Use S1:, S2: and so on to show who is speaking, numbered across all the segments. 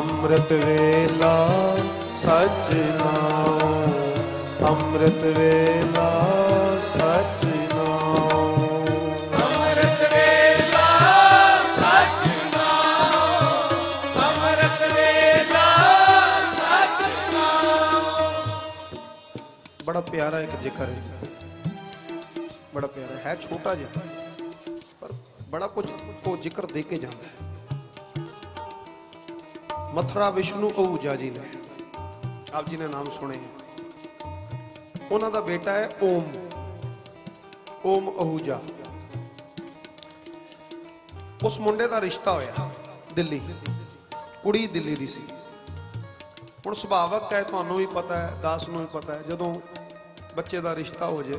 S1: ਅੰਮ੍ਰਿਤ ਵੇਲਾ ਸਚ ਨਾਮ ਅੰਮ੍ਰਿਤ ਵੇਲਾ ਸਚ ਨਾਮ
S2: ਅੰਮ੍ਰਿਤ ਵੇਲਾ ਸਚ ਨਾਮ ਅੰਮ੍ਰਿਤ ਵੇਲਾ ਸਚ
S1: ਬੜਾ ਪਿਆਰਾ ਇੱਕ ਜ਼ਿਕਰ ਹੈ ਬੜਾ ਪਿਆਰਾ ਹੈ ਛੋਟਾ ਜਿਹਾ ਪਰ ਮਥੁਰਾ ਵਿਸ਼ਨੂੰ ਅਹੂਜਾ ਜੀ ਨੇ। ਆਪ ਜੀ ਨੇ ਨਾਮ ਸੁਣੇ ਉਹਨਾਂ ਦਾ ਬੇਟਾ ਹੈ ਓਮ। ਓਮ ਅਹੂਜਾ। ਉਸ ਮੁੰਡੇ ਦਾ ਰਿਸ਼ਤਾ ਹੋਇਆ ਦਿੱਲੀ। ਕੁੜੀ ਦਿੱਲੀ ਦੀ ਸੀ। ਹੁਣ ਸੁਭਾਵਕ ਹੈ, ਤੁਹਾਨੂੰ ਵੀ ਪਤਾ ਹੈ, ਦਾਸ ਨੂੰ ਵੀ ਪਤਾ ਹੈ, ਜਦੋਂ ਬੱਚੇ ਦਾ ਰਿਸ਼ਤਾ ਹੋ ਜੇ,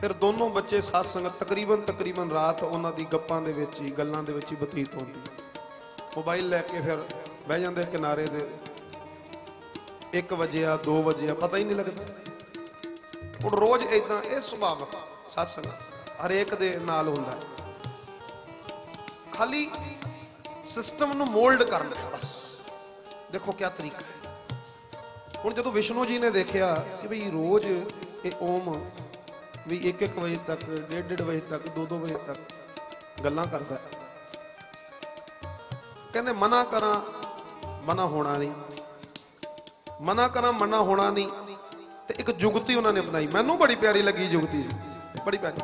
S1: ਫਿਰ ਦੋਨੋਂ ਬੱਚੇ ਸਾਥ ਸੰਗਤ ਤਕਰੀਬਨ ਤਕਰੀਬਨ ਰਾਤ ਉਹਨਾਂ ਦੀ ਗੱਪਾਂ ਦੇ ਵਿੱਚ ਹੀ, ਗੱਲਾਂ ਦੇ ਵਿੱਚ ਹੀ ਬਤੀਤ ਹੁੰਦੀ ਮੋਬਾਈਲ ਲੈ ਕੇ ਫਿਰ ਬਹਿ ਜਾਂਦੇ ਕਿਨਾਰੇ ਦੇ। 1 ਵਜੇ ਆ 2 ਵਜੇ ਆ, ਪਤਾ ਹੀ ਨਹੀਂ ਲੱਗਦਾ। ਹੁਣ ਰੋਜ਼ ਇਦਾਂ ਇਹ ਸੁਭਾਵਕ ਸਤਸੰਗ ਹਰੇਕ ਦੇ ਨਾਲ ਹੁੰਦਾ। ਖਾਲੀ ਸਿਸਟਮ ਨੂੰ ਮੋਲਡ ਕਰਨ ਕਰਨਾ ਬਸ। ਦੇਖੋ ਕਿਆ ਤਰੀਕਾ ਹੁਣ ਜਦੋਂ ਵਿਸ਼ਨੂੰ ਜੀ ਨੇ ਦੇਖਿਆ ਕਿ ਵੀ ਰੋਜ਼ ਇਹ ਓਮ ਵੀ 1-1 ਵਜੇ ਤੱਕ 1:30 ਵਜੇ ਤੱਕ 2-2 ਵਜੇ ਤੱਕ ਗੱਲਾਂ ਕਰਦਾ ਹੈ। ਕਹਿੰਦੇ ਮਨਾ ਕਰਾਂ, ਮਨਾ ਹੋਣਾ ਨਹੀਂ। ਮਨਾ ਕਰਾਂ, ਮਨਾ ਹੋਣਾ ਨਹੀਂ। ਤੇ ਇੱਕ ਜੁਗਤੀ ਉਹਨਾਂ ਨੇ ਬਣਾਈ ਮੈਨੂੰ ਬੜੀ ਪਿਆਰੀ ਲੱਗੀ ਜੁਗਤੀ ਬੜੀ ਪਿਆਰੀ।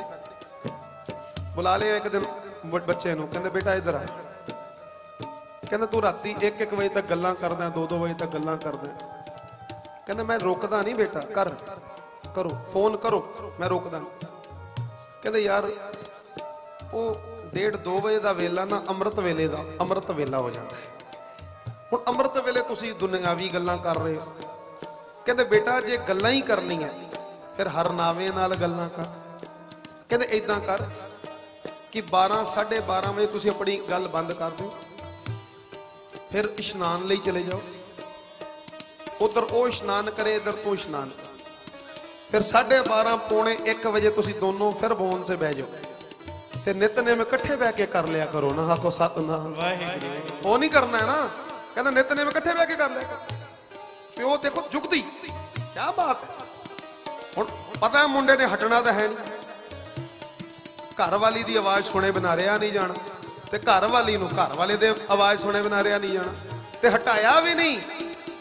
S1: ਬੁਲਾ ਲਿਆ ਇੱਕ ਦਿਨ ਬੱਚੇ ਨੂੰ। ਕਹਿੰਦੇ, ਬੇਟਾ, ਇੱਧਰ ਆ। ਕਹਿੰਦਾ, ਤੂੰ ਰਾਤੀ 1-1 ਵਜੇ ਤੱਕ ਗੱਲਾਂ ਕਰਦਾ 2-2 ਵਜੇ ਤੱਕ ਗੱਲਾਂ ਕਰਦਾ ਕਹਿੰਦਾ, ਮੈਂ ਰੋਕਦਾ ਨਹੀਂ ਬੇਟਾ। ਕਰ, ਕਰੋ। ਫੋਨ ਕਰੋ। ਮੈਂ ਰੋਕਦਾ ਨਹੀਂ। ਕਹਿੰਦੇ, ਯਾਰ, ਉਹ ਡੇਢ 1:30 ਵਜੇ ਦਾ ਵੇਲਾ ਨਾ ਅੰਮ੍ਰਿਤ ਵੇਲੇ ਦਾ, ਅੰਮ੍ਰਿਤ ਵੇਲਾ ਹੋ ਜਾਂਦਾ ਹੈ। ਹੁਣ ਅੰਮ੍ਰਿਤ ਵੇਲੇ ਤੁਸੀਂ ਦੁਨਿਆਵੀ ਗੱਲਾਂ ਕਰ ਰਹੇ ਹੋ। ਕਹਿੰਦੇ ਬੇਟਾ, ਜੇ ਗੱਲਾਂ ਹੀ ਕਰਨੀਆਂ, ਫਿਰ ਹਰ ਨਾਵੇਂ ਨਾਲ ਗੱਲਾਂ ਕਰ। ਕਹਿੰਦੇ ਇਦਾਂ ਕਰ ਕਿ 12 12:30 ਵਜੇ ਤੁਸੀਂ ਆਪਣੀ ਗੱਲ ਬੰਦ ਕਰ ਦਿਓ। ਫਿਰ ਇਸ਼ਨਾਨ ਲਈ ਚਲੇ ਜਾਓ। ਉਧਰ ਉਹ ਇਸ਼ਨਾਨ ਕਰੇ, ਇਧਰ ਤੂੰ ਇਸ਼ਨਾਨ ਕਰ। ਫਿਰ 12:30 ਪੌਣੇ 1 ਵਜੇ ਤੁਸੀਂ ਦੋਨੋਂ ਫਿਰ ਬੋਨ 'ਤੇ ਬਹਿ ਜਾਓ। ਤੇ ਨਿਤਨੇਮ ਇਕੱਠੇ ਬਹਿ ਕੇ ਕਰ ਲਿਆ ਕਰੋ ਨਾ, ਆਖੋ ਸਤਨਾਮ।
S2: ਵਾਹਿਗੁਰੂ
S1: ਉਹ ਨਹੀਂ ਕਰਨਾ ਹੈ ਨਾ। ਕਹਿੰਦਾ ਨਿਤਨੇਮ ਇਕੱਠੇ ਬਹਿ ਕੇ ਕਰ ਲਿਆ ਪਿਓ ਦੇਖੋ ਜੁਗਤੀ ਕੀ ਬਾਤ ਹੈ। ਹੁਣ ਪਤਾ ਮੁੰਡੇ ਨੇ ਹਟਣਾ ਤਾਂ ਹੈ ਨਹੀਂ। ਘਰ ਵਾਲੀ ਦੀ ਆਵਾਜ਼ ਸੁਣੇ ਬਿਨਾ ਰਿਆ ਨਹੀਂ ਜਾਣਾ। ਤੇ ਘਰ ਵਾਲੀ ਨੂੰ, ਘਰ ਵਾਲੇ ਦੇ ਆਵਾਜ਼ ਸੁਣੇ ਬਿਨਾ ਰਿਆ ਨਹੀਂ ਜਾਣਾ। ਤੇ ਹਟਾਇਆ ਵੀ ਨਹੀਂ,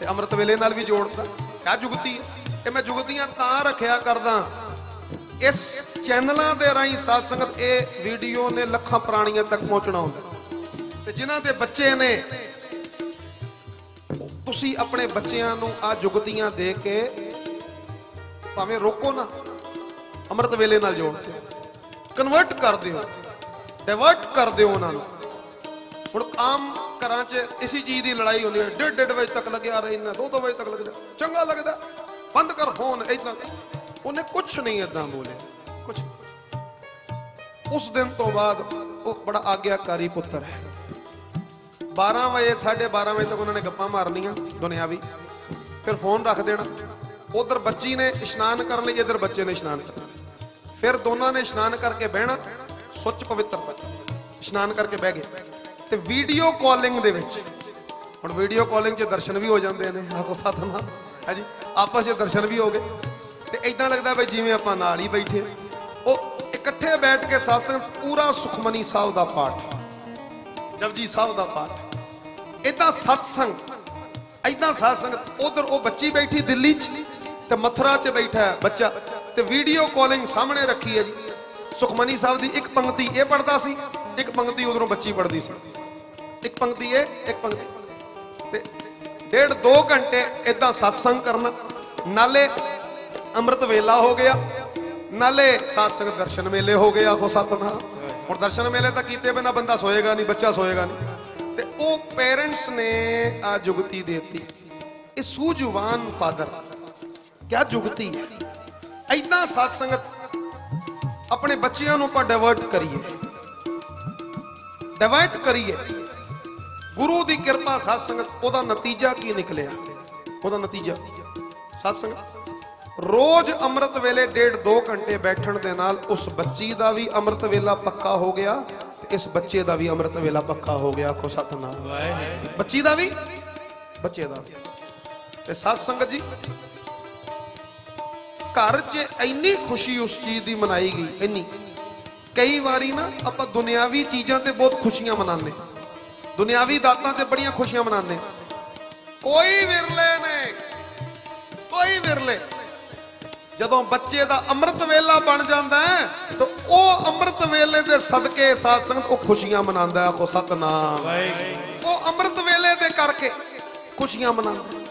S1: ਤੇ ਅੰਮ੍ਰਿਤ ਵੇਲੇ ਨਾਲ ਵੀ ਜੋੜਦਾ ਕਿਆ ਜੁਗਤੀ ਹੈ। ਇਹ ਮੈਂ ਜੁਗਤੀਆਂ ਤਾਂ ਰੱਖਿਆ ਕਰਦਾ। ਇਸ ਚੈਨਲਾਂ ਦੇ ਰਾਹੀਂ ਸਾਧ ਸੰਗਤ ਇਹ ਵੀਡੀਓ ਨੇ ਲੱਖਾਂ ਪ੍ਰਾਣੀਆਂ ਤੱਕ ਪਹੁੰਚਣਾ ਹੁੰਦਾ ਤੇ ਜਿਨ੍ਹਾਂ ਦੇ ਬੱਚੇ ਨੇ, ਤੁਸੀਂ ਆਪਣੇ ਬੱਚਿਆਂ ਨੂੰ ਆ ਜੁਗਤੀਆਂ ਦੇ ਕੇ ਭਾਵੇਂ ਰੋਕੋ ਨਾ, ਅੰਮ੍ਰਿਤ ਵੇਲੇ ਨਾਲ ਜੋੜ ਦਿਓ ਕਨਵਰਟ ਕਰ ਦਿਓ ਡਾਇਵਰਟ ਕਰ ਦਿਓ ਉਹਨਾਂ ਨੂੰ। ਹੁਣ ਆਮ ਘਰਾਂ 'ਚ ਇਸੀ ਚੀਜ਼ ਦੀ ਲੜਾਈ ਹੁੰਦੀ ਹੈ ਡੇਢ ਡੇਢ ਵਜੇ ਤੱਕ ਲੱਗਿਆ ਰਹਿਣਾ ਦੋ ਦੋ ਵਜੇ ਤੱਕ ਲੱਗਦਾ, ਚੰਗਾ ਲੱਗਦਾ, ਬੰਦ ਕਰ, ਫੋਨ ਇਦਾਂ ਉਹਨੇ ਕੁਝ ਨਹੀਂ ਇਦਾਂ ਬੋਲਿਆ ਕੁਝ ਉਸ ਦਿਨ ਤੋਂ ਬਾਅਦ ਉਹ ਬੜਾ ਆਗਿਆਕਾਰੀ ਪੁੱਤਰ ਹੈ। 12 ਵਜੇ 12:30 ਵਜੇ ਤੱਕ ਉਹਨਾਂ ਨੇ ਗੱਪਾਂ ਮਾਰਨੀਆਂ ਦੁਨਿਆਵੀ। ਫਿਰ ਫੋਨ ਰੱਖ ਦੇਣਾ। ਉਧਰ ਬੱਚੀ ਨੇ ਇਸ਼ਨਾਨ ਕਰਨ ਲਈ, ਇਧਰ ਬੱਚੇ ਨੇ ਇਸ਼ਨਾਨ ਕਰਨਾ ਫਿਰ ਦੋਨਾਂ ਨੇ ਇਸ਼ਨਾਨ ਕਰਕੇ ਬਹਿਣਾ, ਸੁੱਚ ਪਵਿੱਤਰ ਇਸ਼ਨਾਨ ਕਰਕੇ ਬਹਿ ਗਏ। ਤੇ ਵੀਡੀਓ ਕਾਲਿੰਗ ਦੇ ਵਿੱਚ, ਹੁਣ ਵੀਡੀਓ ਕਾਲਿੰਗ 'ਚ ਦਰਸ਼ਨ ਵੀ ਹੋ ਜਾਂਦੇ ਨੇ। ਆਖੋ ਸਤਨਾਮ ਹੈ ਜੀ? ਆਪਸ 'ਚ ਦਰਸ਼ਨ ਵੀ ਹੋ ਗਏ। ਤੇ ਇਦਾਂ ਲੱਗਦਾ ਬਈ ਜਿਵੇਂ ਆਪਾਂ ਨਾਲ ਹੀ ਬੈਠੇ ਉਹ ਇਕੱਠੇ ਬੈਠ ਕੇ ਸਾਸੰਗ ਪੂਰਾ ਸੁਖਮਨੀ ਸਾਹਿਬ ਦਾ ਪਾਠ, ਜਪਜੀ ਸਾਹਿਬ ਦਾ ਪਾਠ। ਇਦਾਂ ਸਤਸੰਗ ਇਦਾਂ ਸਾਧ ਸੰਗਤ ਉਧਰ ਉਹ ਬੱਚੀ ਬੈਠੀ ਦਿੱਲੀ 'ਚ ਤੇ ਮਥੁਰਾ 'ਚ ਬੈਠਾ ਬੱਚਾ। ਤੇ ਵੀਡੀਓ ਕਾਲਿੰਗ ਸਾਹਮਣੇ ਰੱਖੀ ਹੈ ਜੀ। ਸੁਖਮਨੀ ਸਾਹਿਬ ਦੀ ਇੱਕ ਪੰਕਤੀ ਇਹ ਪੜਦਾ ਸੀ, ਇੱਕ ਪੰਕਤੀ ਉਧਰੋਂ ਬੱਚੀ ਪੜਦੀ ਸੀ। ਇੱਕ ਪੰਕਤੀ ਇਹ, ਇੱਕ ਪੰਕਤੀ ਤੇ ਡੇਢ 2 ਘੰਟੇ ਇਦਾਂ ਸਤਸੰਗ ਕਰਨਾ। ਨਾਲੇ ਅੰਮ੍ਰਿਤ ਵੇਲਾ ਹੋ ਗਿਆ। ਨਾਲੇ ਸਾਧ ਦਰਸ਼ਨ ਮੇਲੇ ਹੋ ਗਏ ਆਖੋ ਸਤਨਾਮ। ਹੁਣ ਦਰਸ਼ਨ ਮੇਲੇ ਤਾਂ ਕੀਤੇ ਬਿਨਾ ਬੰਦਾ ਸੋਏਗਾ ਨਹੀਂ, ਬੱਚਾ ਸੋਏਗਾ ਨਹੀਂ। ਤੇ ਉਹ ਪੇਰੈਂਟਸ ਨੇ ਆ ਜੁਗਤੀ ਦਿੱਤੀ। ਇਹ ਸੂਝਵਾਨ ਫਾਦਰ ਕਿਆ ਜੁਗਤੀ ਹੈ? ਐਦਾਂ ਸਾਧ ਸੰਗਤ ਆਪਣੇ ਬੱਚਿਆਂ ਨੂੰ ਆਪਾਂ ਡਾਇਵਰਟ ਕਰੀਏ। ਡਾਇਵਰਟ ਕਰੀਏ। ਗੁਰੂ ਦੀ ਕਿਰਪਾ ਸਾਧ ਸੰਗਤ, ਉਹਦਾ ਨਤੀਜਾ ਕੀ ਨਿਕਲਿਆ? ਉਹਦਾ ਨਤੀਜਾ। ਸਾਧ ਸੰਗਤ ਰੋਜ਼ ਅੰਮ੍ਰਿਤ ਵੇਲੇ ਡੇਢ 2 ਘੰਟੇ ਬੈਠਣ ਦੇ ਨਾਲ ਉਸ ਬੱਚੀ ਦਾ ਵੀ ਅੰਮ੍ਰਿਤ ਵੇਲਾ ਪੱਕਾ ਹੋ ਗਿਆ ਇਸ ਬੱਚੇ ਦਾ ਵੀ ਅੰਮ੍ਰਿਤ ਵੇਲਾ ਪੱਕਾ ਹੋ ਗਿਆ ਆਖੋ ਸਤਨਾਮ।
S2: ਵਾਹਿਗੁਰੂ।
S1: ਬੱਚੀ ਦਾ ਵੀ? ਬੱਚੇ ਦਾ। ਤੇ ਸਾਧ ਸੰਗਤ ਜੀ ਘਰ 'ਚ ਇੰਨੀ ਖੁਸ਼ੀ ਉਸ ਚੀਜ਼ ਦੀ ਮਨਾਈ ਗਈ ਇੰਨੀ। ਕਈ ਵਾਰੀ ਨਾ ਆਪਾਂ ਦੁਨਿਆਵੀ ਚੀਜ਼ਾਂ ਤੇ ਬਹੁਤ ਖੁਸ਼ੀਆਂ ਮਨਾਉਂਦੇ ਦੁਨਿਆਵੀ ਦਾਤਾਂ ਤੇ ਬੜੀਆਂ ਖੁਸ਼ੀਆਂ ਮਨਾਉਂਦੇ ਕੋਈ ਵਿਰਲੇ ਨੇ ਕੋਈ ਵਿਰਲੇ। ਜਦੋਂ ਬੱਚੇ ਦਾ ਅੰਮ੍ਰਿਤ ਵੇਲਾ ਬਣ ਜਾਂਦਾ ਹੈ ਤਾਂ ਉਹ ਅੰਮ੍ਰਿਤ ਵੇਲੇ ਦੇ ਸਦਕੇ ਸਾਧ ਸੰਗਤ ਉਹ ਖੁਸ਼ੀਆਂ ਮਨਾਉਂਦਾ ਹੈ ਆਖੋ ਸਤਨਾਮ।
S2: ਵਾਹਿਗੁਰੂ।
S1: ਉਹ ਅੰਮ੍ਰਿਤ ਵੇਲੇ ਦੇ ਕਰਕੇ ਖੁਸ਼ੀਆਂ ਮਨਾਉਂਦੇ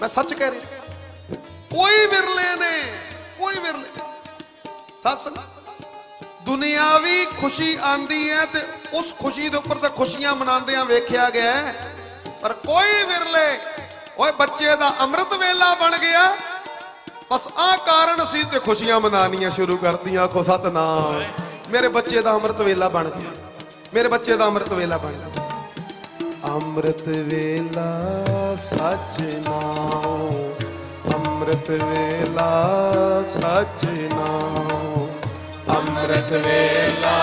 S1: ਮੈਂ ਸੱਚ ਕਹਿ ਰਿਹਾ। ਕੋਈ ਵਿਰਲੇ ਨੇ ਕੋਈ ਵਿਰਲੇ ਸੱਚ ਦੁਨਿਆਵੀ ਖੁਸ਼ੀ ਆਂਦੀ ਹੈ ਤੇ ਉਸ ਖੁਸ਼ੀ ਦੇ ਉੱਪਰ ਤਾਂ ਖੁਸ਼ੀਆਂ ਮਨਾਉਂਦਿਆਂ ਵੇਖਿਆ ਗਿਆ। ਪਰ ਕੋਈ ਵਿਰਲੇ ਓਏ ਬੱਚੇ ਦਾ ਅੰਮ੍ਰਿਤ ਵੇਲਾ ਬਣ ਗਿਆ। ਬਸ ਆਹ ਕਾਰਨ ਸੀ ਤੇ ਖੁਸ਼ੀਆਂ ਮਨਾਉਣੀਆਂ ਸ਼ੁਰੂ ਕਰਦੀਆਂ ਆਖੋ ਸਤਨਾਮ। ਮੇਰੇ ਬੱਚੇ ਦਾ ਅੰਮ੍ਰਿਤ ਵੇਲਾ ਬਣ ਗਿਆ। ਮੇਰੇ ਬੱਚੇ ਦਾ ਅੰਮ੍ਰਿਤ ਵੇਲਾ ਬਣ ਗਿਆ। ਅੰਮ੍ਰਿਤ ਵੇਲਾ ਸੱਚ ਨਾਮ। ਅੰਮ੍ਰਿਤ ਵੇਲਾ ਸੱਚ ਨਾਮ। ਅੰਮ੍ਰਿਤ ਵੇਲਾ